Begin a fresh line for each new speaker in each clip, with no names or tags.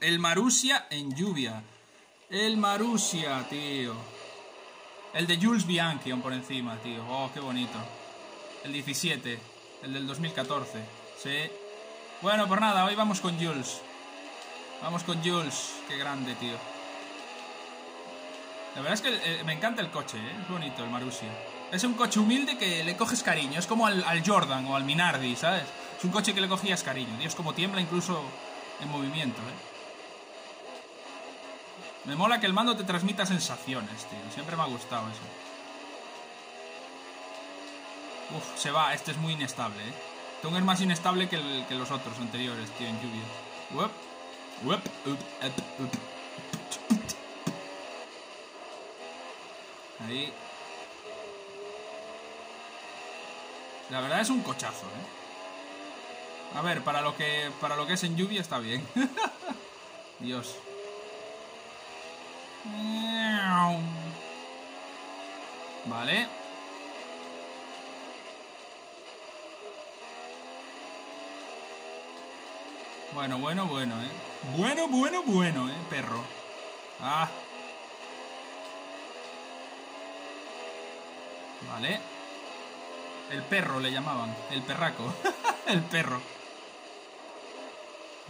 El Marusia en lluvia. El Marusia, tío. El de Jules Bianchi por encima, tío. Oh, qué bonito. El 17. El del 2014. Sí. Bueno, por nada, hoy vamos con Jules. Vamos con Jules. Qué grande, tío. La verdad es que eh, me encanta el coche, ¿eh? es bonito el Marusia. Es un coche humilde que le coges cariño, es como al, al, Jordan o al Minardi, ¿sabes? Es un coche que le cogías cariño. Dios, como tiembla incluso en movimiento, ¿eh? Me mola que el mando te transmita sensaciones, tío. Siempre me ha gustado eso. Uf, se va, este es muy inestable, ¿eh? Tung es más inestable que, los otros anteriores, tío, en lluvia. Uep, uep. Ahí. La verdad es un cochazo, ¿eh? A ver, para lo que, para lo que es en lluvia está bien. Dios. Vale. Bueno, bueno, bueno, ¿eh? Bueno, bueno, bueno, ¿eh? Perro. Ah. Vale. El perro le llamaban. El perraco. el perro.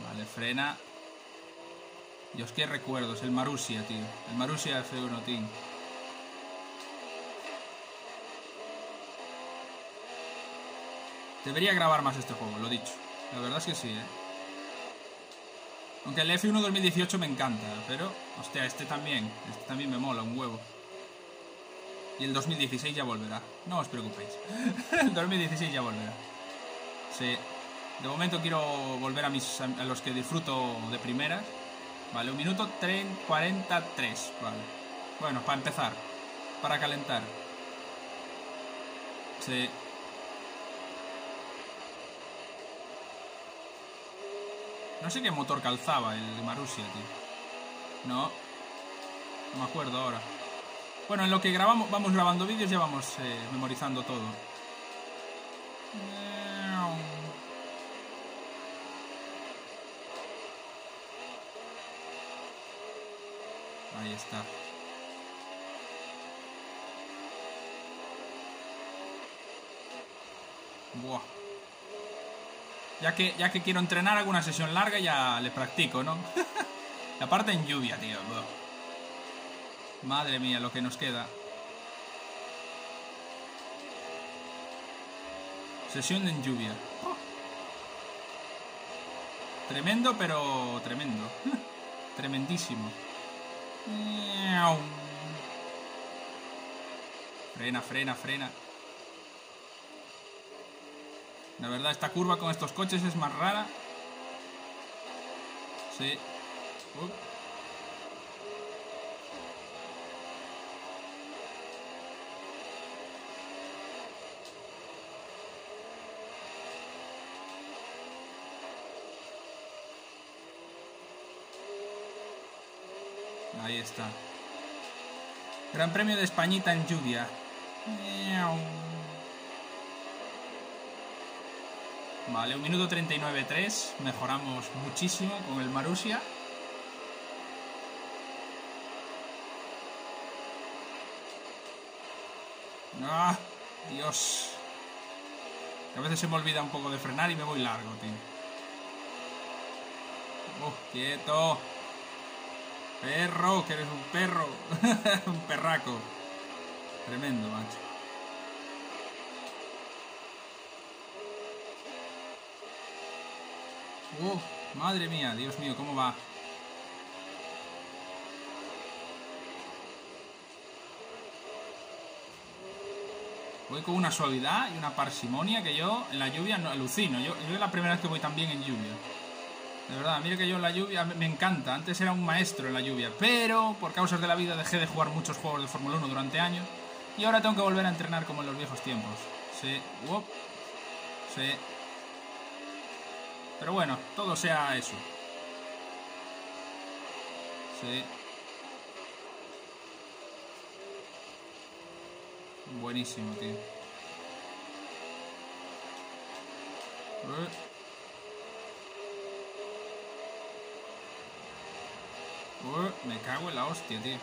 Vale, frena. Dios, qué recuerdos. El Marusia, tío. El Marusia F1 Team. Debería grabar más este juego, lo dicho. La verdad es que sí, ¿eh? Aunque el F1 2018 me encanta, pero... Hostia, este también. Este también me mola, un huevo. Y el 2016 ya volverá. No os preocupéis. el 2016 ya volverá. Sí. De momento quiero volver a, mis, a los que disfruto de primeras. Vale, un minuto 30, 43. Vale. Bueno, para empezar. Para calentar. Sí. No sé qué motor calzaba el Marusia, tío. No. No me acuerdo ahora. Bueno, en lo que grabamos, vamos grabando vídeos ya vamos eh, memorizando todo. Ahí está. Buah. Ya que, ya que quiero entrenar alguna sesión larga, ya le practico, ¿no? La parte en lluvia, tío. Madre mía, lo que nos queda. Sesión en lluvia. Oh. Tremendo, pero tremendo. Tremendísimo. Frena, frena, frena. La verdad, esta curva con estos coches es más rara. Sí. Ahí está. Gran Premio de Españita en lluvia. Vale, un minuto 39.3. Mejoramos muchísimo con el Marusia. ¡Ah! Dios. A veces se me olvida un poco de frenar y me voy largo, tío. ¡Oh, quieto! Perro, que eres un perro. un perraco. Tremendo, macho. Uh, madre mía, Dios mío, ¿cómo va? Voy con una suavidad y una parsimonia que yo en la lluvia no alucino. Yo, yo es la primera vez que voy también en lluvia. De verdad, mire que yo en la lluvia me encanta. Antes era un maestro en la lluvia, pero por causas de la vida dejé de jugar muchos juegos de Fórmula 1 durante años y ahora tengo que volver a entrenar como en los viejos tiempos. Sí, Uop. sí. Pero bueno, todo sea eso. Sí. Buenísimo, tío. Uh. Uh, me cago en la hostia, tío.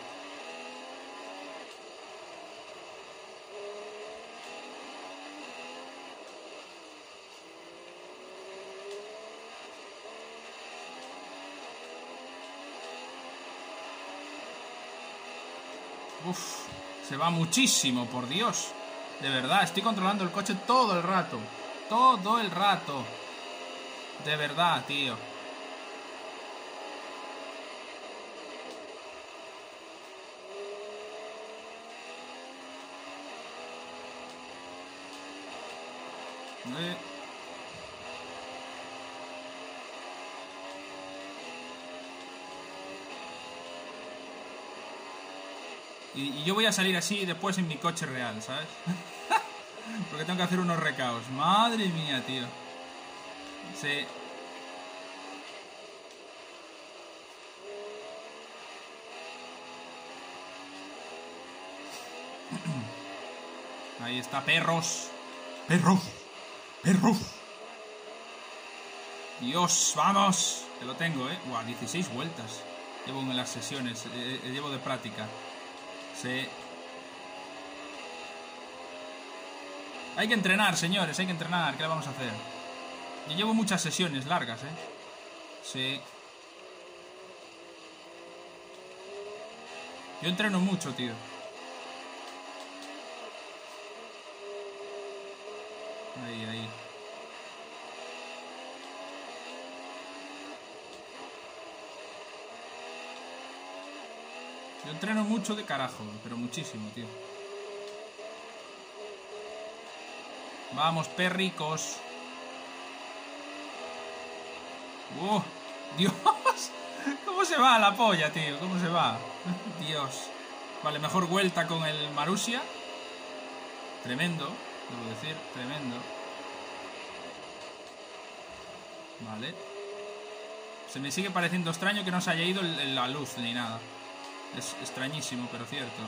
Uf, se va muchísimo, por Dios. De verdad, estoy controlando el coche todo el rato. Todo el rato. De verdad, tío. Eh. Y, yo voy a salir así después en mi coche real, ¿sabes? Porque tengo que hacer unos recaos. Madre mía, tío. Sí. Ahí está, perros. Perros. Dios, vamos. Que lo tengo, ¿eh? Buah, 16 vueltas. Llevo en las sesiones. Eh, eh, llevo de práctica. Sí. Hay que entrenar, señores, hay que entrenar. ¿Qué le vamos a hacer? Yo llevo muchas sesiones largas, ¿eh? Sí. Yo entreno mucho, tío. Ahí, ahí. Yo entreno mucho de carajo, pero muchísimo, tío. Vamos, perricos. ¡Uh! ¡Dios! ¿Cómo se va la polla, tío? ¿Cómo se va? Dios. Vale, mejor vuelta con el Marusia. Tremendo, debo decir, tremendo. Vale. Se me sigue pareciendo extraño que no se haya ido la luz ni nada. Es extrañísimo, pero cierto.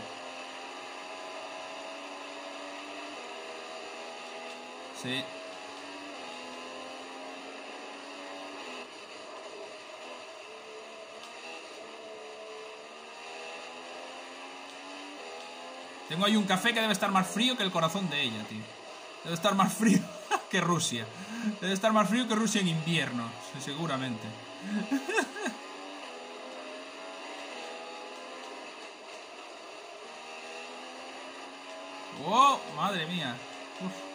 Sí. Tengo ahí un café que debe estar más frío que el corazón de ella, tío. Debe estar más frío que Rusia. Debe estar más frío que Rusia en invierno, seguramente. ¡Oh! ¡Madre mía! Uf.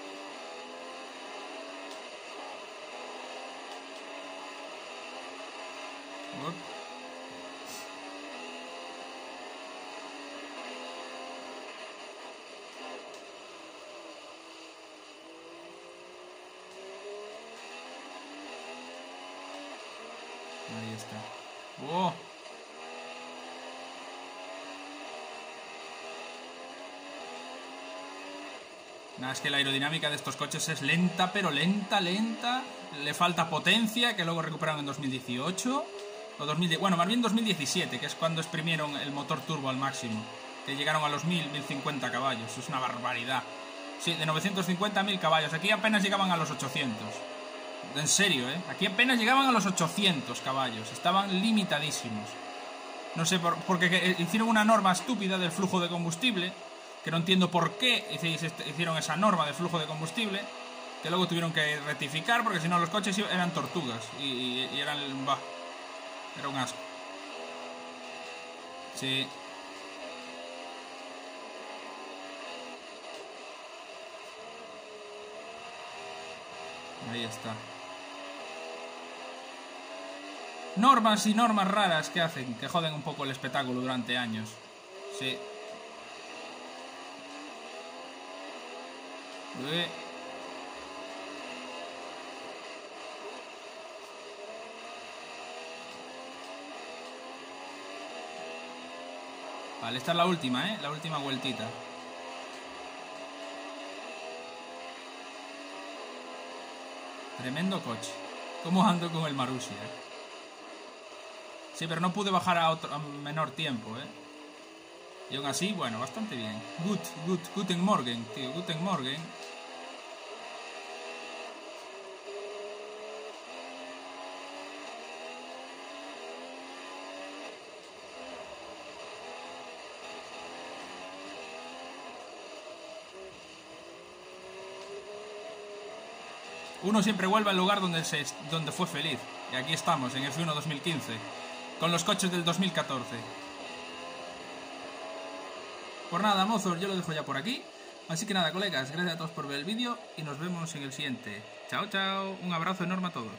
Ahí está. ¡Oh! Nada, es que la aerodinámica de estos coches es lenta, pero lenta, lenta. Le falta potencia, que luego recuperaron en 2018. O 2000, bueno, más bien 2017, que es cuando exprimieron el motor turbo al máximo. Que llegaron a los 1000, 1050 caballos. Es una barbaridad. Sí, de 950 a 1000 caballos. Aquí apenas llegaban a los 800. En serio, ¿eh? Aquí apenas llegaban a los 800 caballos. Estaban limitadísimos. No sé, por, porque hicieron una norma estúpida del flujo de combustible que no entiendo por qué hicieron esa norma de flujo de combustible, que luego tuvieron que rectificar, porque si no los coches eran tortugas y, eran... Era un asco. Sí. Ahí está. Normas y normas raras que hacen, que joden un poco el espectáculo durante años. Sí. Vale, esta es la última, ¿eh? La última vueltita. Tremendo coche. ¿Cómo ando con el Marussia? Eh? Sí, pero no pude bajar a, otro, a menor tiempo, ¿eh? Y aún así, bueno, bastante bien. Good, good, guten Morgen, tío, guten Morgen. Uno siempre vuelve al lugar donde, donde fue feliz. Y aquí estamos, en F1 2015, con los coches del 2014. Por nada, mozos, yo lo dejo ya por aquí. Así que nada, colegas, gracias a todos por ver el vídeo y nos vemos en el siguiente. Chao, chao. Un abrazo enorme a todos.